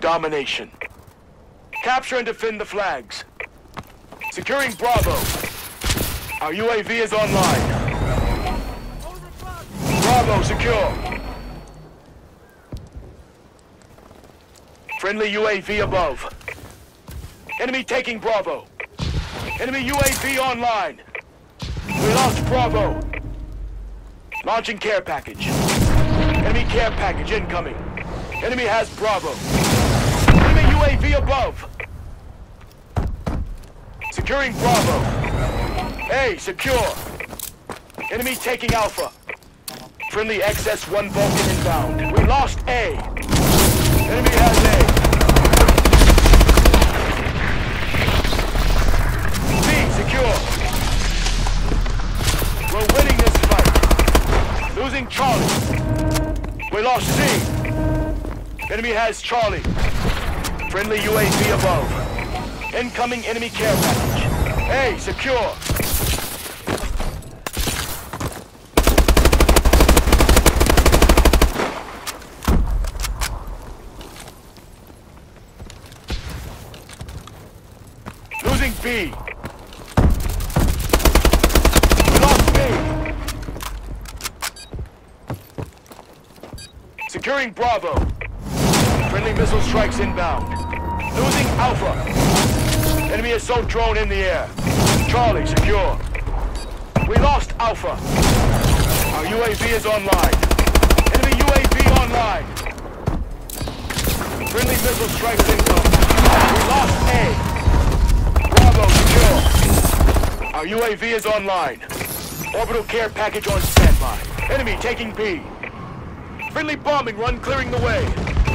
Domination. Capture and defend the flags. Securing Bravo. Our UAV is online. Bravo secure. Friendly UAV above. Enemy taking Bravo. Enemy UAV online. We lost Bravo. Launching care package. Enemy care package incoming. Enemy has Bravo. Enemy UAV above. Securing Bravo. A secure. Enemy taking Alpha. Friendly XS-1 Vulcan inbound. We lost A. Enemy has A. B secure. We're winning this fight. Losing Charlie. We lost C. Enemy has Charlie. Friendly UAV above. Incoming enemy care package. A secure. Losing B. Lost B. Securing Bravo. Friendly missile strikes inbound. Losing Alpha. Enemy assault drone in the air. Charlie, secure. We lost Alpha. Our UAV is online. Enemy UAV online. Friendly missile strikes incoming. We lost A. Bravo, secure. Our UAV is online. Orbital care package on standby. Enemy taking B. Friendly bombing run clearing the way.